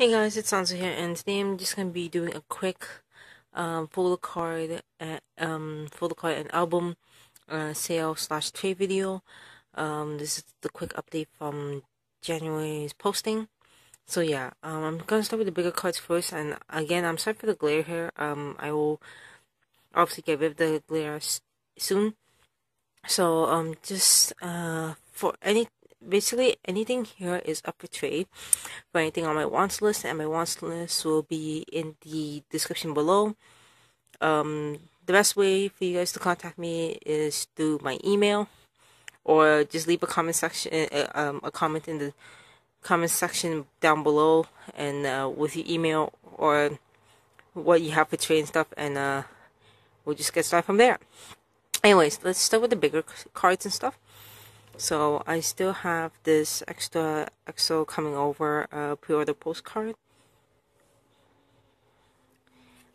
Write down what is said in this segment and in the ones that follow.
Hey guys, it's Sanzo here, and today I'm just gonna be doing a quick um, photo card, uh, um, photo card and album uh, sale slash trade video. Um, this is the quick update from January's posting. So yeah, um, I'm gonna start with the bigger cards first, and again, I'm sorry for the glare here. Um, I will obviously get rid of the glare soon. So um, just uh, for any basically anything here is up for trade. For anything on my wants list and my wants list will be in the description below. Um, the best way for you guys to contact me is through my email or just leave a comment section uh, um, a comment in the comment section down below and uh, with your email or what you have for trade and stuff and uh, we'll just get started from there. Anyways let's start with the bigger cards and stuff so I still have this extra EXO coming over uh, pre-order postcard.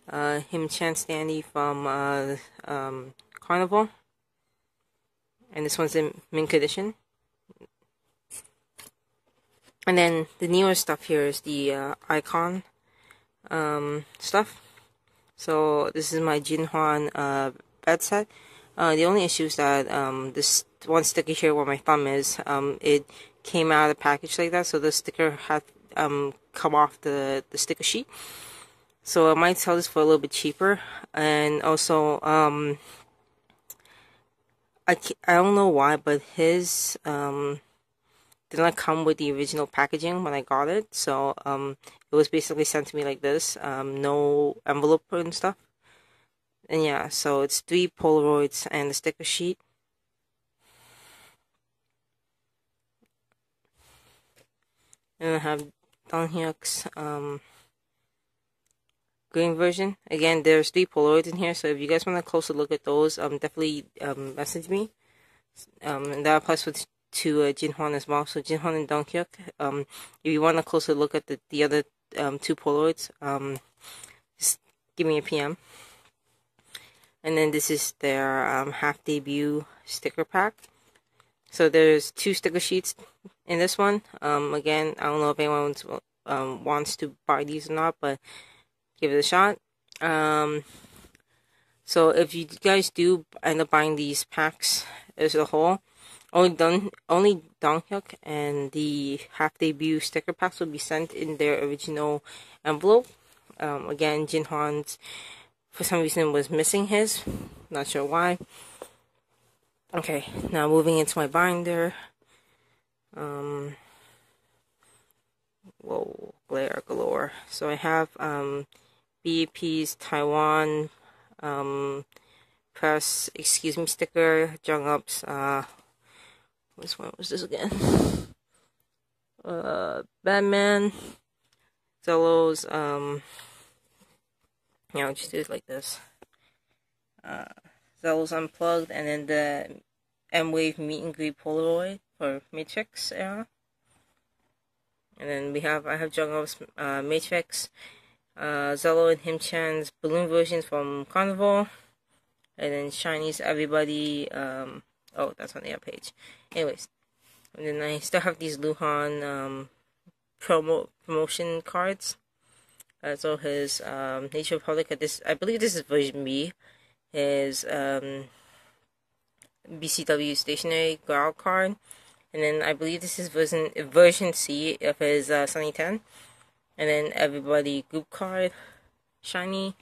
Uh, Himchan Stanley from uh, um, Carnival. And this one's in mint condition. And then the newer stuff here is the uh, iKON um, stuff. So this is my Jinhwan uh, bed set. Uh, the only issue is that um, this one sticker here where my thumb is, um, it came out of the package like that, so the sticker had um, come off the, the sticker sheet. So I might sell this for a little bit cheaper. And also, um, I, I don't know why, but his um, did not come with the original packaging when I got it. So um, it was basically sent to me like this, um, no envelope and stuff. And yeah, so it's three Polaroids and the sticker sheet. And I have Donghyuk's um, green version. Again, there's three Polaroids in here, so if you guys want a closer look at those, um, definitely um, message me. Um, and that applies with to uh, Jinhwan as well. So Jinhwan and Donghyuk. Um, if you want a closer look at the the other um two Polaroids, um, just give me a PM. And then this is their um, half debut sticker pack. So there's two sticker sheets in this one. Um, again, I don't know if anyone um, wants to buy these or not, but give it a shot. Um, so if you guys do end up buying these packs as a whole, only only Donghyuk and the half debut sticker packs will be sent in their original envelope. Um, again, Jinhwan's for some reason was missing his. Not sure why. Okay, now moving into my binder. Um, whoa, glare galore. So I have um, B.A.P's Taiwan um, press, excuse me, sticker, Jongup's, uh, which one was this again? Uh, Badman, Zelo's, um, you know, just do it like this. Uh, Zelo's unplugged, and then the M-Wave meet and greet Polaroid for Matrix era. And then we have, I have Yongguk's uh, Matrix, uh, Zello and Himchan's balloon versions from Carnival, and then Chinese Everybody, um, oh, that's on the other page. Anyways, and then I still have these Luhan um, promo promotion cards so his um, Nature Republic, this I believe this is version B, his um, BCW stationary ground card, and then I believe this is version version C of his uh, Sunny 10, and then everybody group card, shiny.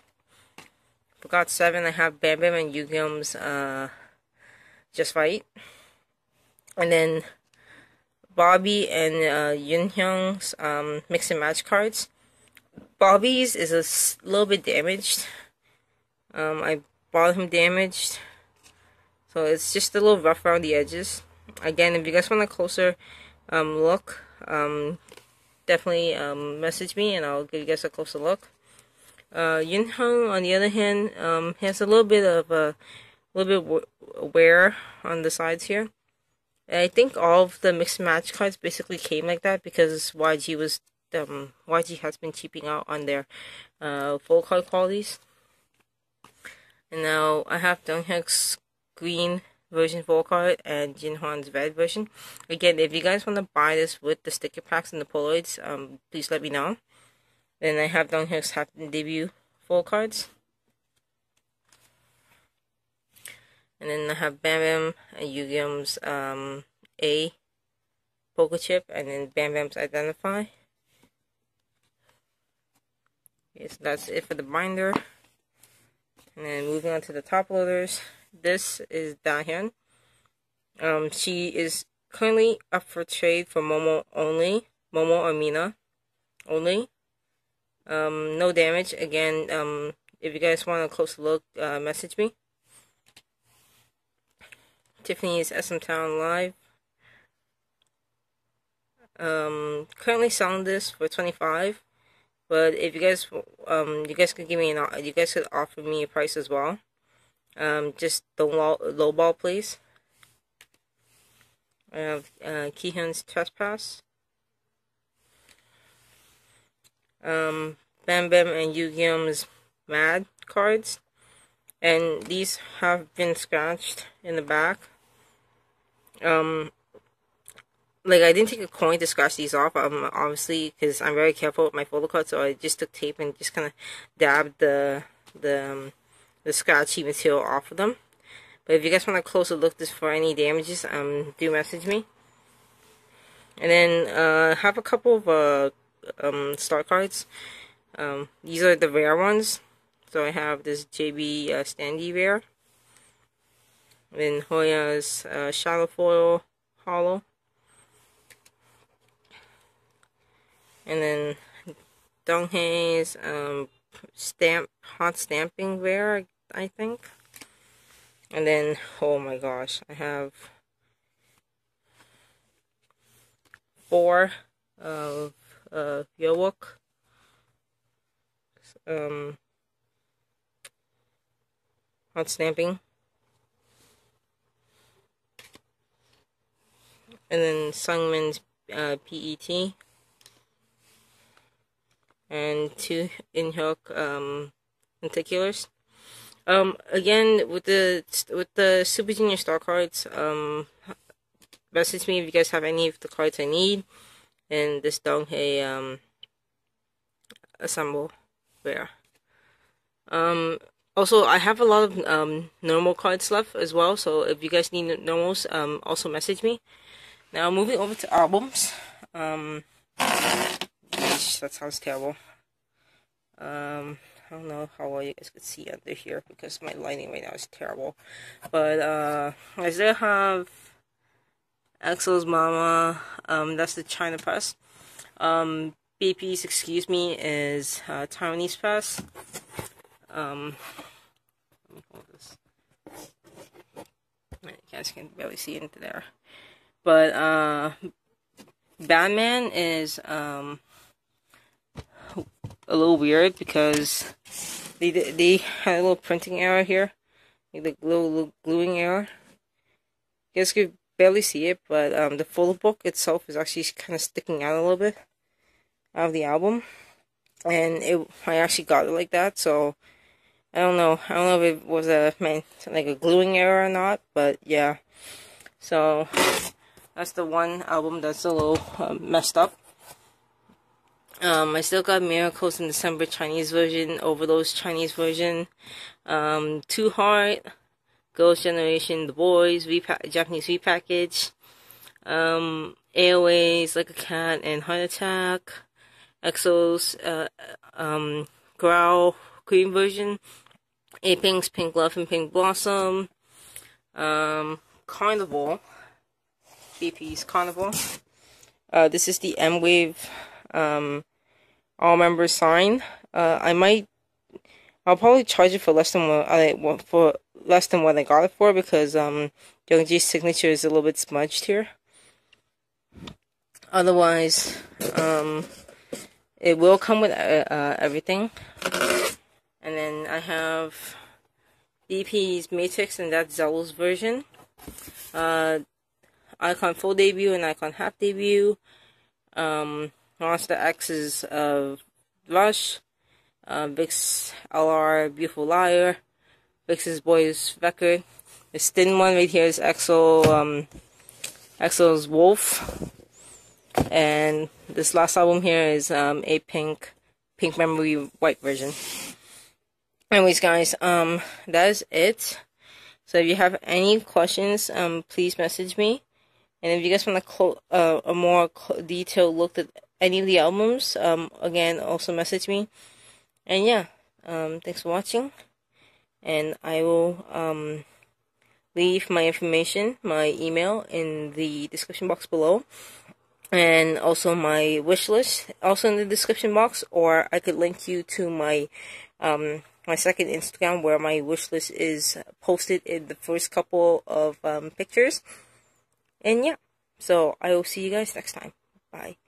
For GOT7. I have Bam Bam and Yugyeom's uh, Just Fight, and then Bobby and uh, Yunhyeong's um, mix and match cards. Bobby's is a little bit damaged. Um, I bought him damaged. So it's just a little rough around the edges. Again, if you guys want a closer um, look, um, definitely um, message me and I'll give you guys a closer look. Uh, Yunhyeong, on the other hand, um, has a little bit of a little bit wear on the sides here. I think all of the mixed match cards basically came like that because YG was um, YG has been cheaping out on their uh, full card qualities. And now I have Donghyuk's green version full card and Jinhwan's red version. Again, if you guys want to buy this with the sticker packs and the Polaroids, um, please let me know. Then I have here Captain Debut full cards. And then I have Bam Bam and Yugyeom's um, A Poker Chip and then Bam Bam's Identify. Yes, that's it for the binder. And then moving on to the top loaders. This is Dahyun. Um, she is currently up for trade for Momo only. Momo or Mina only. Um, no damage. Again, um, if you guys want a closer look, uh, message me. Tiffany's SM Town Live. Um, currently selling this for 25 but if you guys um you guys could give me an you guys could offer me a price as well. Um just the low, low ball please. I have uh, Kihyun's Trespass. Um Bam Bam and Yugyeom's Mad cards. And these have been scratched in the back. Um like I didn't take a coin to scratch these off um obviously because I'm very careful with my photo cards so I just took tape and just kind of dabbed the the um, the scratchy material off of them. But if you guys want a closer look this for any damages um do message me. And then uh have a couple of uh um star cards. Um these are the rare ones. So I have this JB uh, Standy rare. Then Hoya's uh, Shadow Foil Hollow and then Donghae's um, stamp hot stamping rare, I think. And then, oh my gosh, I have four of uh, Ryeowook. Um, hot stamping. And then Sungmin's uh, PET and two in-hook um, lenticulars. Um, again, with the with the Super Junior Star cards, um, message me if you guys have any of the cards I need, and this Donghae um, assemble there. Um, also, I have a lot of um, normal cards left as well, so if you guys need normals, um, also message me. Now, moving over to albums. Um, that sounds terrible. Um, I don't know how well you guys could see under here because my lighting right now is terrible. But uh, I still have Exo's Mama. Um, that's the China press. Um, B.A.P's Excuse Me is uh, Taiwanese press. Um, let me hold this. You guys can barely see into there. But uh, Badman is um a little weird because they they had a little printing error here, the little, little gluing error. You guys could barely see it, but um, the photo book itself is actually kind of sticking out a little bit of the album, and it I actually got it like that. So I don't know. I don't know if it was a man like a gluing error or not, but yeah. So that's the one album that's a little uh, messed up. Um, I still got Miracles in December Chinese version, Overdose Chinese version, um, Two Heart, Ghost Generation, The Boys, repa- Japanese repackage, um, AOA's Like a Cat and Heart Attack, EXO's, uh, um, Growl Cream version, A-Pink's Pink Love and Pink Blossom, um, Carnival, B.A.P's Carnival. Uh, this is the M Wave um, all members sign. Uh, I might, I'll probably charge it for less than what I for less than what I got it for because um, Youngjae's signature is a little bit smudged here. Otherwise, um, it will come with uh, uh, everything. And then I have B.A.P's Matrix and that's Zell's version. Uh, iKON full debut and iKON half debut. Um, Monsta X's uh, Rush, uh, VIXX LR Beautiful Liar, VIXX's Boys Record. This thin one right here is EXO, um, EXO's Wolf. And this last album here is um, A Pink pink memory white version. Anyways, guys, um, that is it. So if you have any questions, um, please message me. And if you guys want a, uh, a more detailed look at any of the albums, um, again, also message me. And yeah, um, thanks for watching. And I will, um, leave my information, my email in the description box below. And also my wish list also in the description box, or I could link you to my, um, my second Instagram where my wish list is posted in the first couple of um, pictures. And yeah, so I will see you guys next time. Bye.